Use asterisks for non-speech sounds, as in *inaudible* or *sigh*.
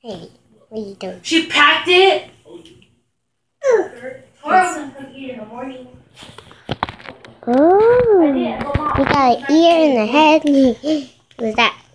Hey, what are you doing? She packed it. Oh, we got an ear in the head. *gasps* What's that?